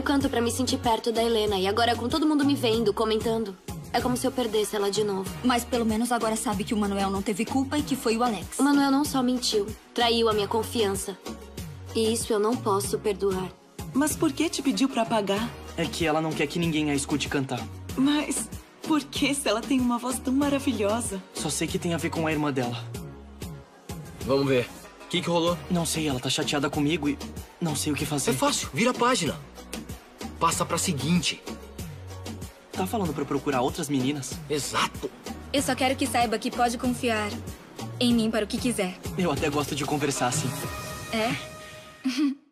Eu canto pra me sentir perto da Helena e agora com todo mundo me vendo, comentando. É como se eu perdesse ela de novo. Mas pelo menos agora sabe que o Manuel não teve culpa e que foi o Alex. O Manuel não só mentiu, traiu a minha confiança. E isso eu não posso perdoar. Mas por que te pediu pra apagar? É que ela não quer que ninguém a escute cantar. Mas por que se ela tem uma voz tão maravilhosa? Só sei que tem a ver com a irmã dela. Vamos ver. O que, que rolou? Não sei, ela tá chateada comigo e não sei o que fazer. É fácil, vira a página. Passa pra seguinte. Tá falando pra procurar outras meninas? Exato. Eu só quero que saiba que pode confiar em mim para o que quiser. Eu até gosto de conversar assim. É?